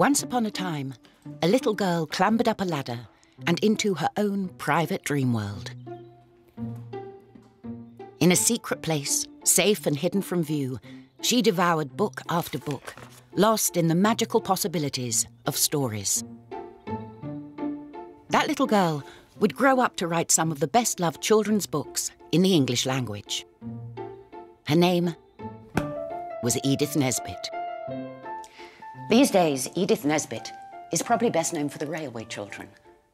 Once upon a time, a little girl clambered up a ladder and into her own private dream world. In a secret place, safe and hidden from view, she devoured book after book, lost in the magical possibilities of stories. That little girl would grow up to write some of the best loved children's books in the English language. Her name was Edith Nesbit. These days, Edith Nesbit is probably best known for The Railway Children,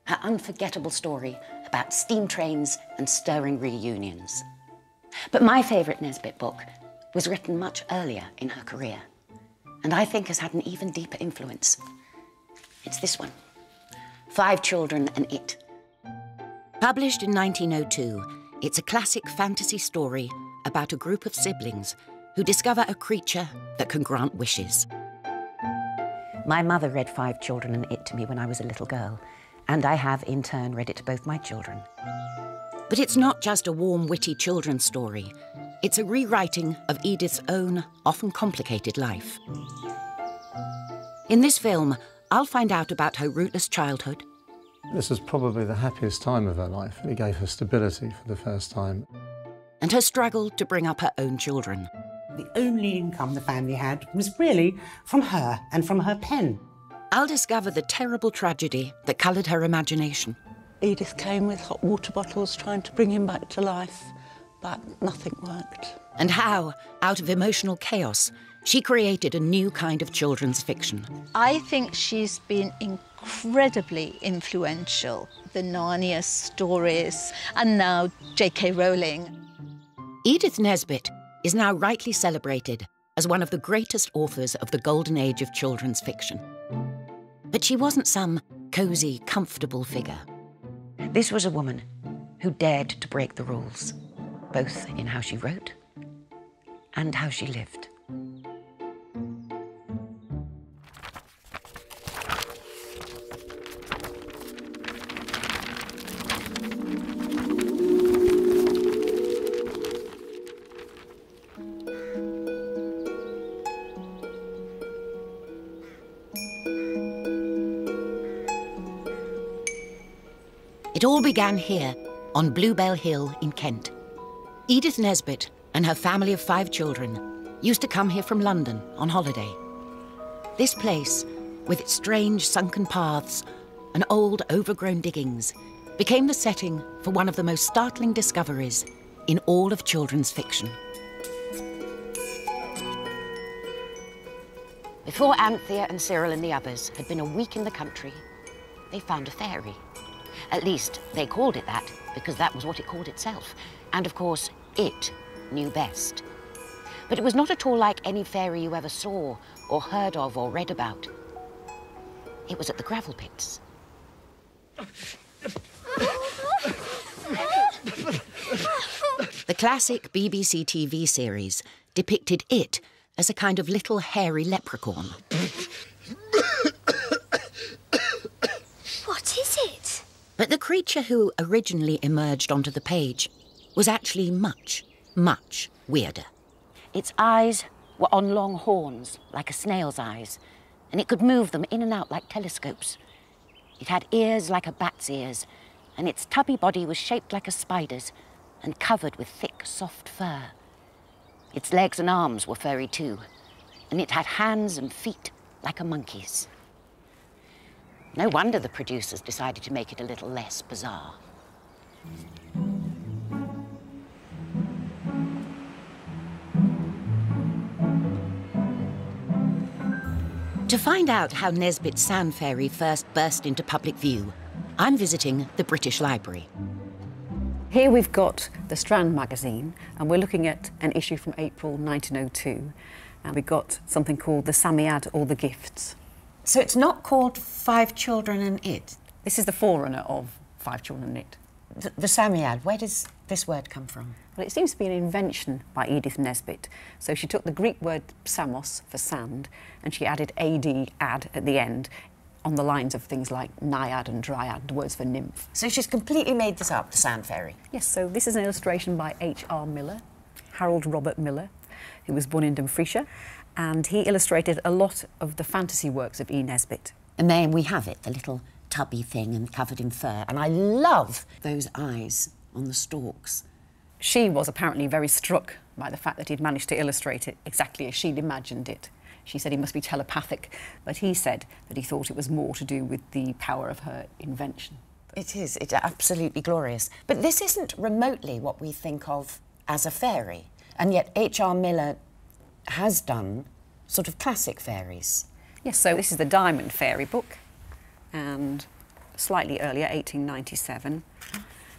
her unforgettable story about steam trains and stirring reunions. But my favourite Nesbit book was written much earlier in her career, and I think has had an even deeper influence. It's this one Five Children and It. Published in 1902, it's a classic fantasy story about a group of siblings who discover a creature that can grant wishes. My mother read Five Children and It to me when I was a little girl, and I have in turn read it to both my children. But it's not just a warm, witty children's story. It's a rewriting of Edith's own, often complicated life. In this film, I'll find out about her rootless childhood. This was probably the happiest time of her life. It gave her stability for the first time. And her struggle to bring up her own children. The only income the family had was really from her and from her pen. I'll discover the terrible tragedy that coloured her imagination. Edith came with hot water bottles trying to bring him back to life, but nothing worked. And how, out of emotional chaos, she created a new kind of children's fiction. I think she's been incredibly influential. The Narnia stories, and now J.K. Rowling. Edith Nesbit is now rightly celebrated as one of the greatest authors of the golden age of children's fiction. But she wasn't some cosy, comfortable figure. This was a woman who dared to break the rules, both in how she wrote and how she lived. It all began here, on Bluebell Hill in Kent. Edith Nesbit and her family of five children used to come here from London on holiday. This place, with its strange sunken paths and old overgrown diggings, became the setting for one of the most startling discoveries in all of children's fiction. Before Anthea and Cyril and the others had been a week in the country, they found a fairy. At least they called it that because that was what it called itself. And of course, it knew best. But it was not at all like any fairy you ever saw or heard of or read about. It was at the gravel pits. the classic BBC TV series depicted it as a kind of little hairy leprechaun. What is it? But the creature who originally emerged onto the page was actually much, much weirder. Its eyes were on long horns, like a snail's eyes, and it could move them in and out like telescopes. It had ears like a bat's ears, and its tubby body was shaped like a spider's and covered with thick, soft fur. Its legs and arms were furry too, and it had hands and feet like a monkey's. No wonder the producers decided to make it a little less bizarre. To find out how Nesbit's Sand Fairy first burst into public view, I'm visiting the British Library. Here we've got the Strand magazine, and we're looking at an issue from April 1902. And we've got something called the Psammead or the Gifts. So it's not called Five Children and It? This is the forerunner of Five Children and It. The, the Psammead, where does this word come from? Well, it seems to be an invention by Edith Nesbit. So she took the Greek word psammos for sand and she added ad, ad at the end on the lines of things like naiad and dryad, words for nymph. So she's completely made this up, the Sand Fairy? Yes, so this is an illustration by H.R. Millar, Harold Robert Millar, who was born in Dumfriesshire. And he illustrated a lot of the fantasy works of E. Nesbit. And then we have it, the little tubby thing and covered in fur. And I love those eyes on the stalks. She was apparently very struck by the fact that he'd managed to illustrate it exactly as she'd imagined it. She said he must be telepathic, but he said that he thought it was more to do with the power of her invention. It is, it's absolutely glorious. But this isn't remotely what we think of as a fairy. And yet H.R. Millar has done sort of classic fairies. Yes, so this is the Diamond Fairy book, and slightly earlier, 1897.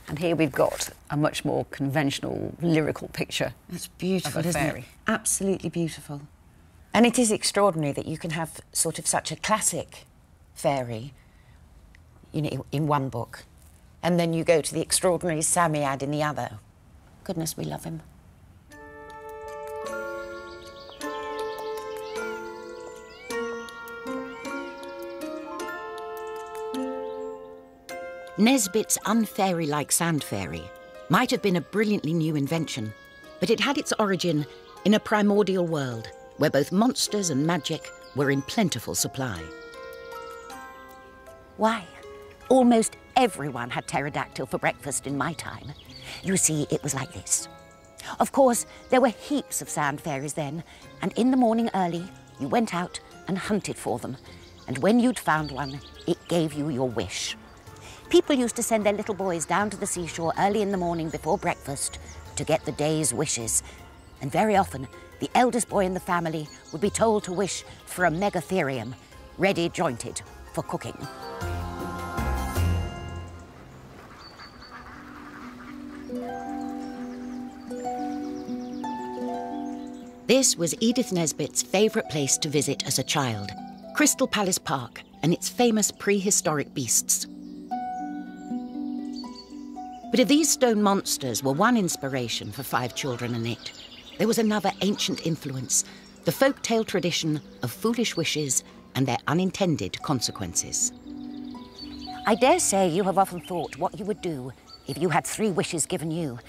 And here we've got a much more conventional lyrical picture. It's beautiful, Of a isn't fairy. it? Absolutely beautiful. And it is extraordinary that you can have sort of such a classic fairy, you know, in one book, and then you go to the extraordinary Psammead in the other. Goodness, we love him. Nesbit's unfairy-like sand fairy might have been a brilliantly new invention, but it had its origin in a primordial world where both monsters and magic were in plentiful supply. Why, almost everyone had pterodactyl for breakfast in my time. You see, it was like this. Of course, there were heaps of sand fairies then, and in the morning early, you went out and hunted for them. And when you'd found one, it gave you your wish. People used to send their little boys down to the seashore early in the morning before breakfast to get the day's wishes. And very often, the eldest boy in the family would be told to wish for a megatherium, ready jointed for cooking. This was Edith Nesbit's favourite place to visit as a child Crystal Palace Park and its famous prehistoric beasts. But if these stone monsters were one inspiration for five children and it, there was another ancient influence the folk tale tradition of foolish wishes and their unintended consequences. I dare say you have often thought what you would do if you had three wishes given you,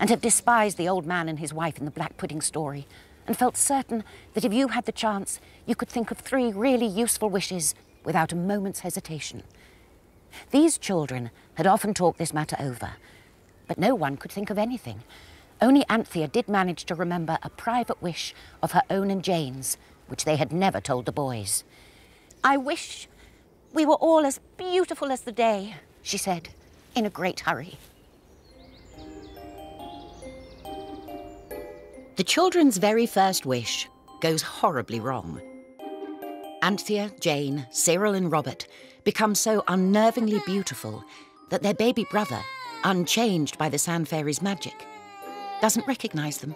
and have despised the old man and his wife in the black pudding story, and felt certain that if you had the chance, you could think of three really useful wishes without a moment's hesitation. These children had often talked this matter over, but no one could think of anything. Only Anthea did manage to remember a private wish of her own and Jane's, which they had never told the boys. I wish we were all as beautiful as the day, she said, in a great hurry. The children's very first wish goes horribly wrong. Anthea, Jane, Cyril, and Robert become so unnervingly beautiful that their baby brother, unchanged by the Sand Fairy's magic, doesn't recognise them.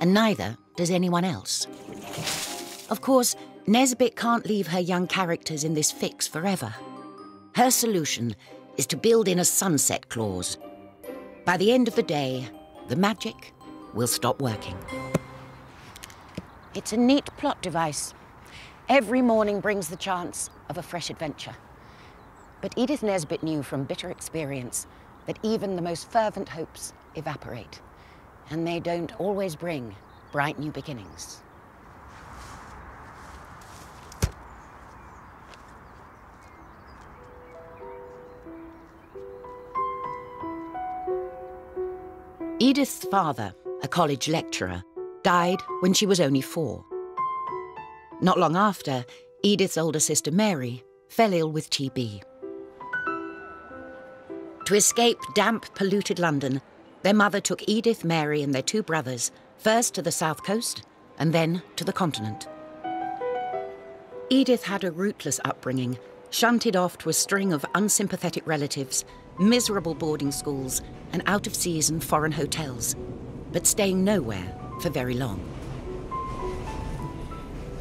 And neither does anyone else. Of course, Nesbit can't leave her young characters in this fix forever. Her solution is to build in a sunset clause. By the end of the day, the magic will stop working. It's a neat plot device. Every morning brings the chance of a fresh adventure. But Edith Nesbit knew from bitter experience that even the most fervent hopes evaporate, and they don't always bring bright new beginnings. Edith's father, a college lecturer, died when she was only four. Not long after, Edith's older sister Mary fell ill with TB. To escape damp, polluted London, their mother took Edith, Mary, and their two brothers first to the south coast and then to the continent. Edith had a rootless upbringing, shunted off to a string of unsympathetic relatives, miserable boarding schools, and out of season foreign hotels, but staying nowhere for very long.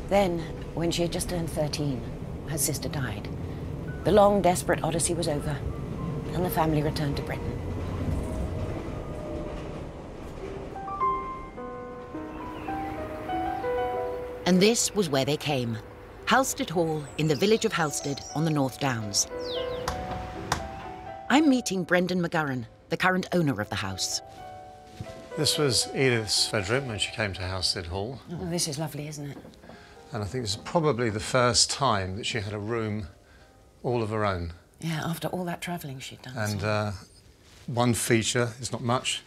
Then, when she had just turned 13, her sister died. The long, desperate odyssey was over, and the family returned to Britain. And this was where they came Halstead Hall in the village of Halstead on the North Downs. I'm meeting Brendan McGurran, the current owner of the house. This was Edith's bedroom when she came to Halstead Hall. Oh, this is lovely, isn't it? And I think this is probably the first time that she had a room all of her own. Yeah, after all that travelling she'd done. And uh, one feature, it's not much,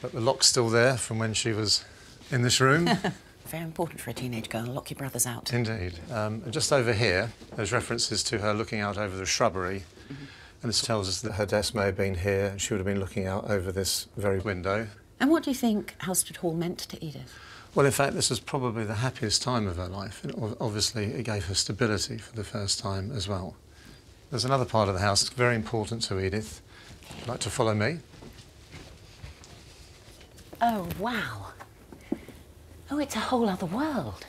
but the lock's still there from when she was in this room. Very important for a teenage girl. Lock your brothers out. Indeed. Um, just over here, there's references to her looking out over the shrubbery. Mm-hmm. And this tells us that her desk may have been here and she would have been looking out over this very window. And what do you think Halstead Hall meant to Edith? Well, in fact, this was probably the happiest time of her life. And obviously, it gave her stability for the first time as well. There's another part of the house that's very important to Edith. Would you like to follow me? Oh, wow. Oh, it's a whole other world.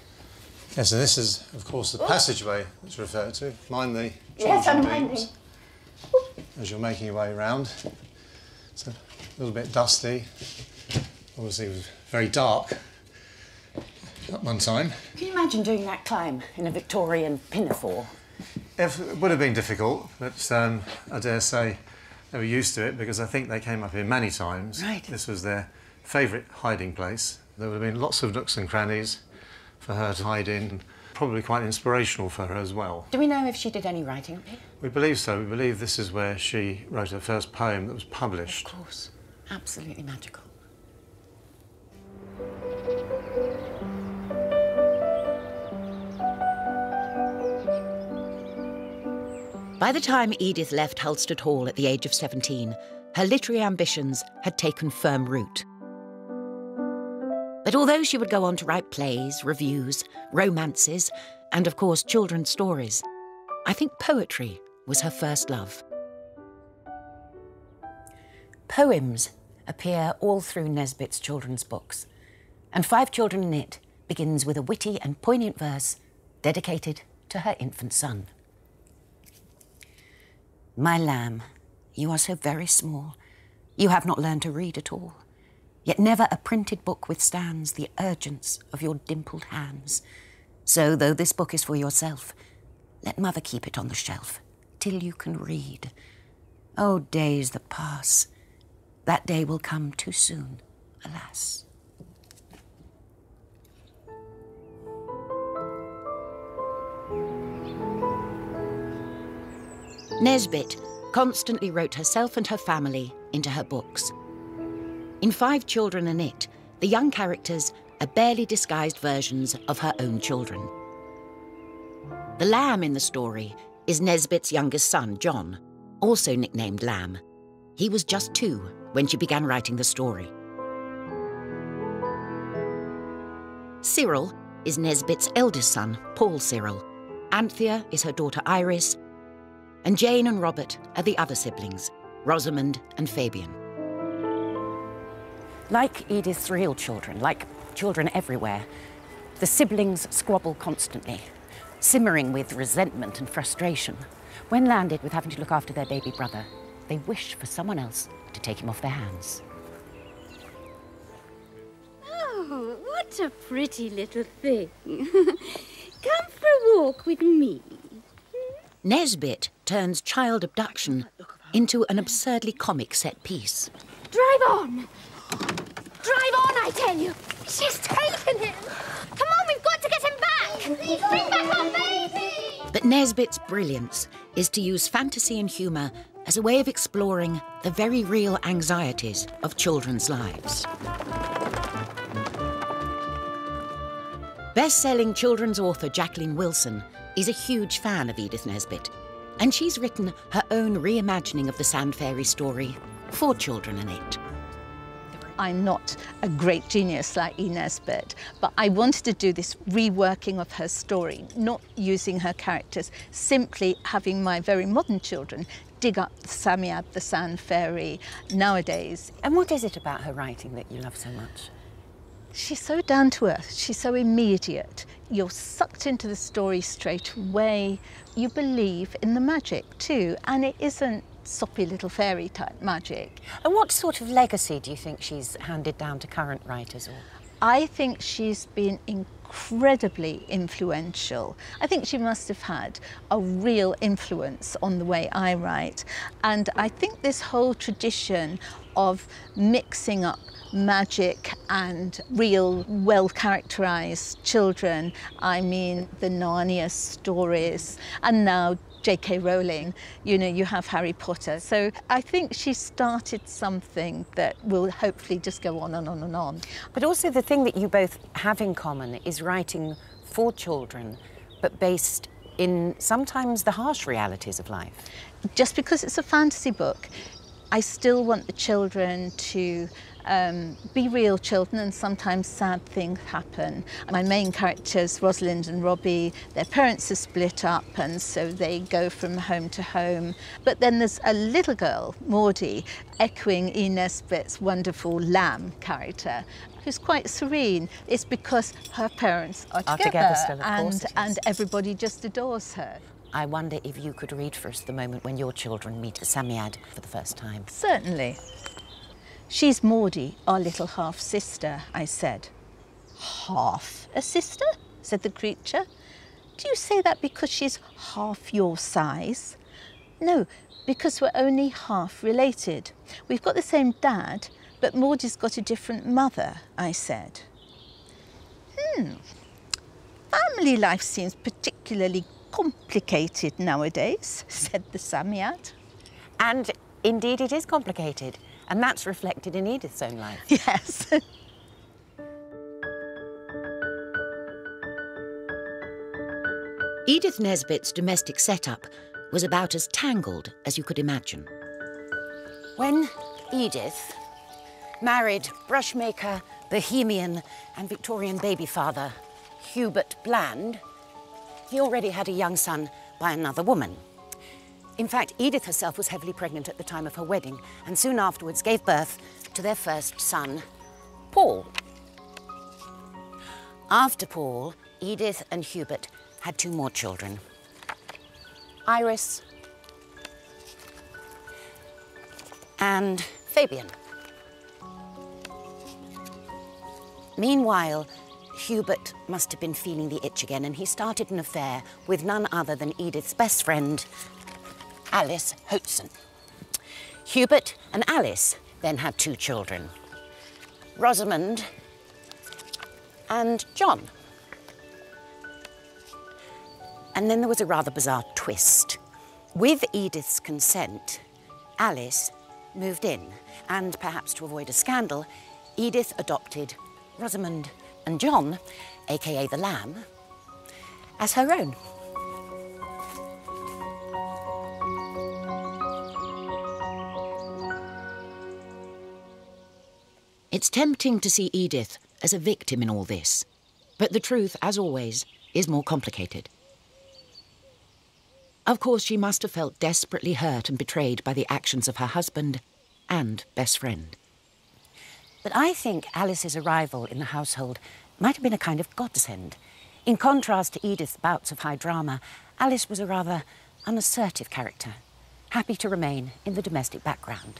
Yes, and this is, of course, the oh. passageway that's referred to. Mind the charging beams. As you're making your way around. It's a little bit dusty. Obviously, it was very dark at one time. Can you imagine doing that climb in a Victorian pinafore? If, it would have been difficult, but um, I dare say they were used to it because I think they came up here many times. Right. This was their favourite hiding place. There would have been lots of nooks and crannies for her to hide in. Probably quite inspirational for her as well. Do we know if she did any writing up here? We believe so. We believe this is where she wrote her first poem that was published. Of course. Absolutely magical. By the time Edith left Halstead Hall at the age of 17, her literary ambitions had taken firm root. But although she would go on to write plays, reviews, romances, and of course children's stories, I think poetry was her first love. Poems appear all through Nesbit's children's books, and Five Children in It begins with a witty and poignant verse dedicated to her infant son. My lamb, you are so very small. You have not learned to read at all. Yet never a printed book withstands the urgence of your dimpled hands. So, though this book is for yourself, let mother keep it on the shelf till you can read. Oh, days that pass, that day will come too soon, alas. Nesbit constantly wrote herself and her family into her books. In Five Children and It, the young characters are barely disguised versions of her own children. The lamb in the story is Nesbit's youngest son, John, also nicknamed Lamb. He was just two when she began writing the story. Cyril is Nesbit's eldest son, Paul Cyril. Anthea is her daughter Iris, and Jane and Robert are the other siblings, Rosamond and Fabian. Like Edith's real children, like children everywhere, the siblings squabble constantly, simmering with resentment and frustration. When landed with having to look after their baby brother, they wish for someone else to take him off their hands. Oh, what a pretty little thing. Come for a walk with me. Nesbit turns child abduction into an absurdly comic set piece. Drive on. Drive on, I tell you. She's taken him. Come on, we've got to get him back. Bring back our baby. But Nesbit's brilliance is to use fantasy and humour as a way of exploring the very real anxieties of children's lives. Best-selling children's author Jacqueline Wilson is a huge fan of Edith Nesbit, and she's written her own reimagining of the Sand Fairy story Four Children and It. I'm not a great genius like E. Nesbit, but I wanted to do this reworking of her story, not using her characters, simply having my very modern children dig up the Psammead, the Sand Fairy, nowadays. And what is it about her writing that you love so much? She's so down to earth, she's so immediate. You're sucked into the story straight away. You believe in the magic too, and it isn't soppy little fairy type magic. And what sort of legacy do you think she's handed down to current writers? Or I think she's been incredibly influential. I think she must have had a real influence on the way I write. And I think this whole tradition of mixing up magic and real, well characterized children. I mean, the Narnia stories, and now J.K. Rowling, you know, you have Harry Potter. So I think she started something that will hopefully just go on and on and on. But also, the thing that you both have in common is writing for children, but based in sometimes the harsh realities of life. Just because it's a fantasy book, I still want the children to um, be real children and sometimes sad things happen. My main characters, Rosalind and Robbie, their parents are split up and so they go from home to home. But then there's a little girl, Maudie, echoing E. Nesbit's wonderful lamb character who's quite serene. It's because her parents are, are together, together still, and, and everybody just adores her. I wonder if you could read for us the moment when your children meet Psammead for the first time. Certainly. She's Maudie, our little half sister, I said. Half a sister? said the creature. Do you say that because she's half your size? No, because we're only half related. We've got the same dad, but Maudie's got a different mother, I said. Hmm. Family life seems particularly complicated nowadays, said the Psammead. And indeed it is complicated. And that's reflected in Edith's own life. Yes. Edith Nesbit's domestic setup was about as tangled as you could imagine. When Edith married brushmaker, bohemian, and Victorian baby father Hubert Bland, he already had a young son by another woman. In fact, Edith herself was heavily pregnant at the time of her wedding and soon afterwards gave birth to their first son, Paul. After Paul, Edith and Hubert had two more children, Iris and Fabian. Meanwhile, Hubert must have been feeling the itch again and he started an affair with none other than Edith's best friend, Alice Hoatson. Hubert and Alice then had two children, Rosamond and John. And then there was a rather bizarre twist. With Edith's consent, Alice moved in, and perhaps to avoid a scandal, Edith adopted Rosamond and John, aka the Lamb, as her own. It's tempting to see Edith as a victim in all this, but the truth, as always, is more complicated. Of course, she must have felt desperately hurt and betrayed by the actions of her husband and best friend. But I think Alice's arrival in the household might have been a kind of godsend. In contrast to Edith's bouts of high drama, Alice was a rather unassertive character, happy to remain in the domestic background.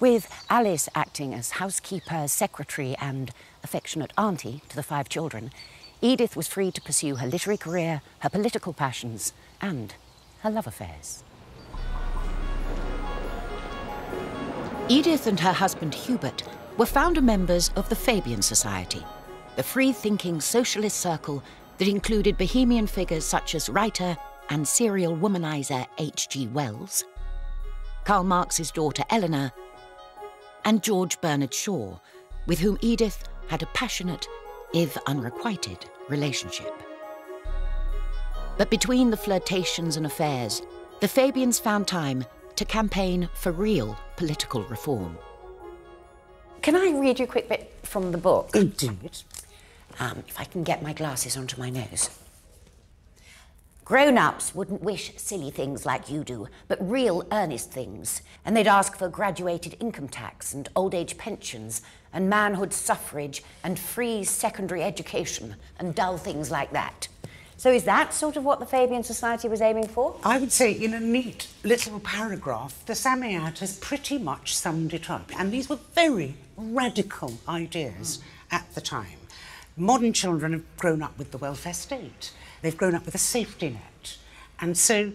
With Alice acting as housekeeper, secretary, and affectionate auntie to the five children, Edith was free to pursue her literary career, her political passions, and her love affairs. Edith and her husband Hubert were founder members of the Fabian Society, the free thinking socialist circle that included bohemian figures such as writer and serial womanizer H.G. Wells, Karl Marx's daughter Eleanor, and George Bernard Shaw, with whom Edith had a passionate, if unrequited, relationship. But between the flirtations and affairs, the Fabians found time to campaign for real political reform. Can I read you a quick bit from the book? Indeed. Um, if I can get my glasses onto my nose. Grown ups wouldn't wish silly things like you do, but real earnest things. And they'd ask for graduated income tax and old age pensions and manhood suffrage and free secondary education and dull things like that. So is that sort of what the Fabian Society was aiming for? I would say in a neat little paragraph, the Psammead has pretty much summed it up. And these were very radical ideas mm. at the time. Modern children have grown up with the welfare state. They've grown up with a safety net. And so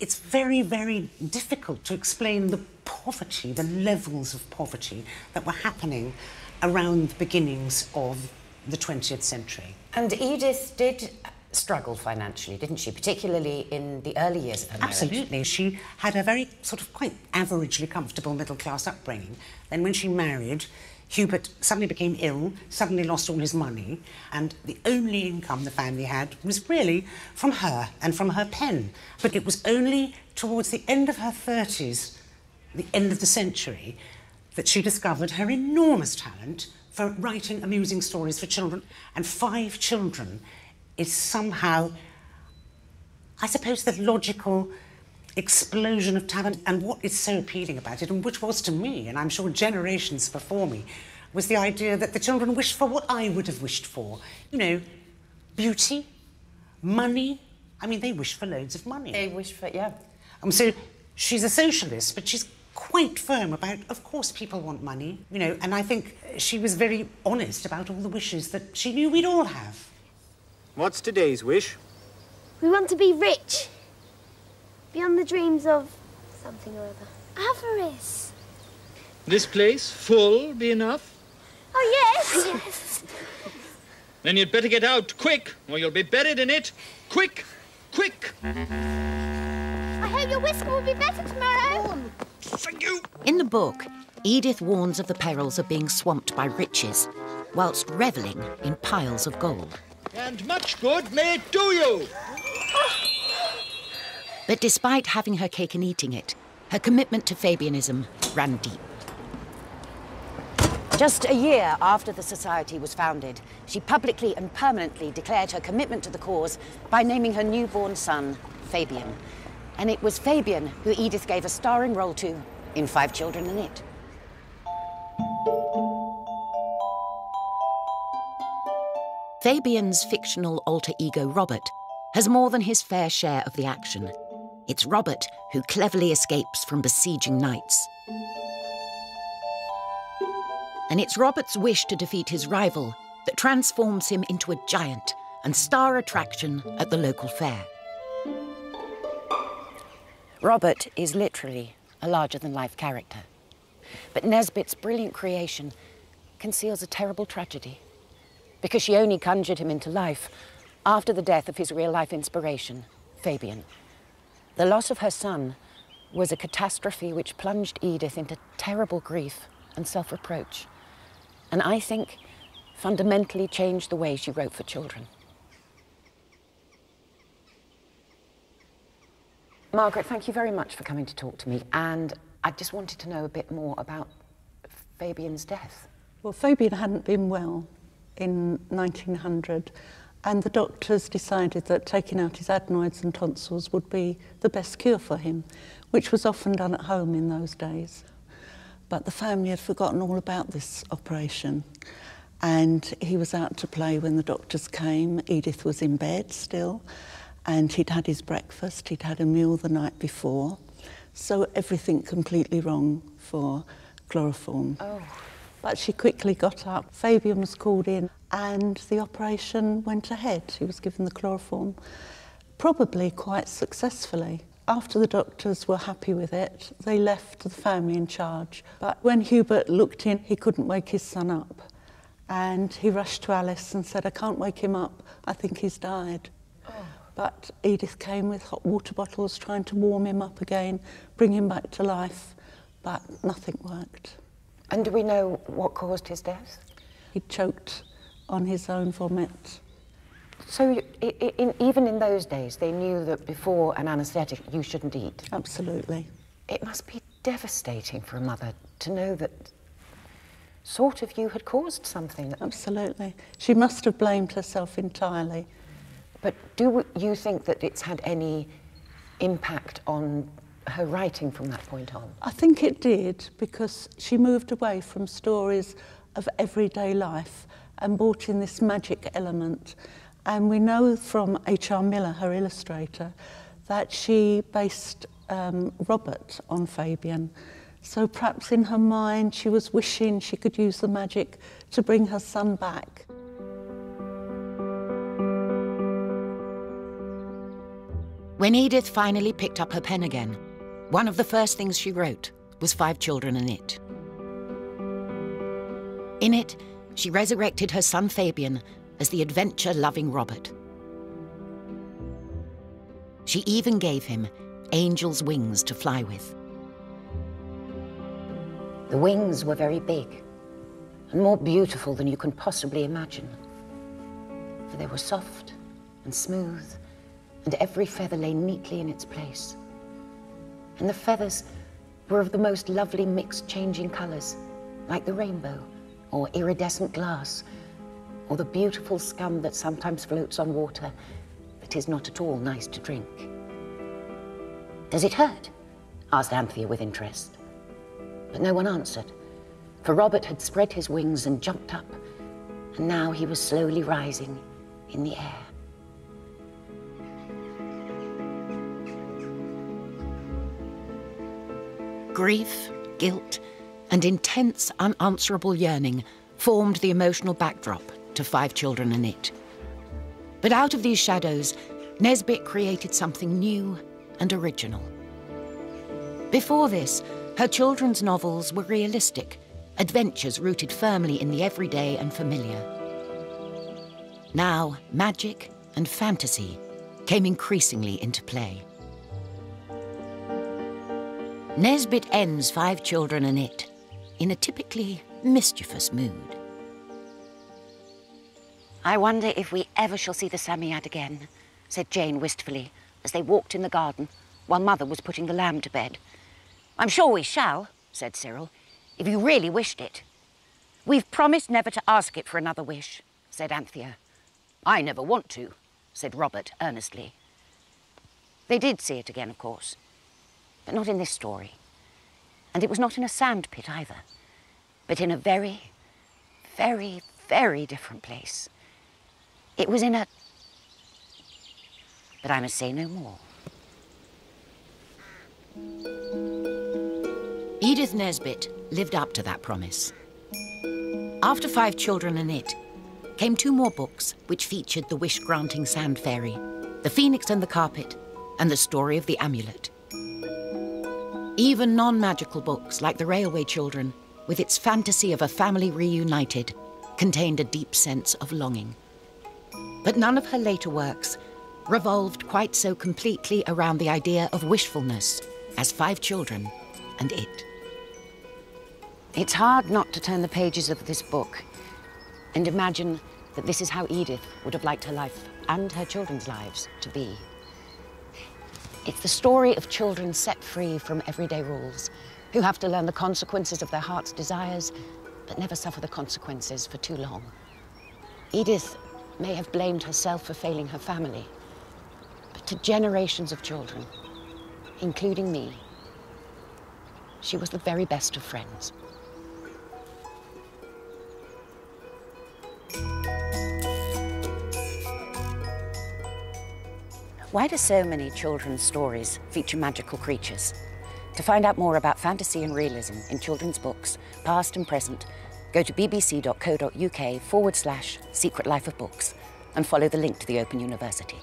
it's very, very difficult to explain the poverty, the levels of poverty that were happening around the beginnings of the 20th century. And Edith did struggle financially, didn't she? Particularly in the early years of her marriage. Absolutely. She had a very sort of quite averagely comfortable middle class upbringing. Then when she married, Hubert suddenly became ill, suddenly lost all his money, and the only income the family had was really from her and from her pen. But it was only towards the end of her 30s, the end of the century, that she discovered her enormous talent for writing amusing stories for children. And five children is somehow, I suppose, the logical explosion of talent. And what is so appealing about it, and which was to me, and I'm sure generations before me, was the idea that the children wished for what I would have wished for. You know, beauty, money. I mean, they wish for loads of money. They wish for, yeah. Um, so she's a socialist, but she's quite firm about, of course, people want money, you know, and I think she was very honest about all the wishes that she knew we'd all have. What's today's wish? We want to be rich. Beyond the dreams of something or other. Avarice. This place full be enough? Oh, yes, yes. Then you'd better get out, quick, or you'll be buried in it. Quick, quick! I hope your whisker will be better tomorrow. Thank you. In the book, Edith warns of the perils of being swamped by riches, whilst revelling in piles of gold. And much good may it do you. But despite having her cake and eating it, her commitment to Fabianism ran deep. Just a year after the Society was founded, she publicly and permanently declared her commitment to the cause by naming her newborn son Fabian. And it was Fabian who Edith gave a starring role to in Five Children and It. Fabian's fictional alter ego Robert has more than his fair share of the action. It's Robert who cleverly escapes from besieging knights. And it's Robert's wish to defeat his rival that transforms him into a giant and star attraction at the local fair. Robert is literally a larger than life character. But Nesbit's brilliant creation conceals a terrible tragedy because she only conjured him into life after the death of his real life inspiration, Fabian. The loss of her son was a catastrophe which plunged Edith into terrible grief and self reproach, and I think fundamentally changed the way she wrote for children. Margaret, thank you very much for coming to talk to me, and I just wanted to know a bit more about Fabian's death. Well, Fabian hadn't been well in 1900 and the doctors decided that taking out his adenoids and tonsils would be the best cure for him, which was often done at home in those days. But the family had forgotten all about this operation and he was out to play when the doctors came. Edith was in bed still and he'd had his breakfast, he'd had a meal the night before. So everything completely wrong for chloroform. Oh. But she quickly got up. Fabian was called in and the operation went ahead. He was given the chloroform, probably quite successfully. After the doctors were happy with it, they left the family in charge. But when Hubert looked in, he couldn't wake his son up. And he rushed to Alice and said, I can't wake him up. I think he's died. Oh. But Edith came with hot water bottles, trying to warm him up again, bring him back to life. But nothing worked. And do we know what caused his death? He choked on his own vomit. So in, even in those days, they knew that before an anaesthetic, you shouldn't eat? Absolutely. It must be devastating for a mother to know that sort of you had caused something. Absolutely. She must have blamed herself entirely. But do you think that it's had any impact on her writing from that point on? I think it did because she moved away from stories of everyday life and brought in this magic element. And we know from H.R. Millar, her illustrator, that she based um, Robert on Fabian. So perhaps in her mind she was wishing she could use the magic to bring her son back. When Edith finally picked up her pen again, one of the first things she wrote was Five Children and It. In it, she resurrected her son Fabian as the adventure loving Robert. She even gave him angel's wings to fly with. The wings were very big and more beautiful than you can possibly imagine. For they were soft and smooth, and every feather lay neatly in its place. And the feathers were of the most lovely mixed changing colours, like the rainbow, or iridescent glass, or the beautiful scum that sometimes floats on water that is not at all nice to drink. Does it hurt? asked Anthea with interest. But no one answered, for Robert had spread his wings and jumped up, and now he was slowly rising in the air. Grief, guilt, and intense, unanswerable yearning formed the emotional backdrop to Five Children and It. But out of these shadows, Nesbit created something new and original. Before this, her children's novels were realistic, adventures rooted firmly in the everyday and familiar. Now, magic and fantasy came increasingly into play. Nesbit ends Five Children and It in a typically mischievous mood. I wonder if we ever shall see the Psammead again, said Jane wistfully as they walked in the garden while Mother was putting the lamb to bed. I'm sure we shall, said Cyril, if you really wished it. We've promised never to ask it for another wish, said Anthea. I never want to, said Robert earnestly. They did see it again, of course, but not in this story. And it was not in a sand pit either, but in a very, very, very different place. It was in a... But I must say no more. Edith Nesbit lived up to that promise. After Five Children and It came two more books which featured the wish-granting sand fairy, The Phoenix and the Carpet, and The Story of the Amulet. Even non-magical books like The Railway Children, with its fantasy of a family reunited, contained a deep sense of longing. But none of her later works revolved quite so completely around the idea of wishfulness as Five Children and It. It's hard not to turn the pages of this book and imagine that this is how Edith would have liked her life and her children's lives to be. It's the story of children set free from everyday rules, who have to learn the consequences of their heart's desires, but never suffer the consequences for too long. Edith may have blamed herself for failing her family, but to generations of children, including me, she was the very best of friends. Why do so many children's stories feature magical creatures? To find out more about fantasy and realism in children's books, past and present, go to bbc.co.uk forward slash Secret Life of Books and follow the link to the Open University.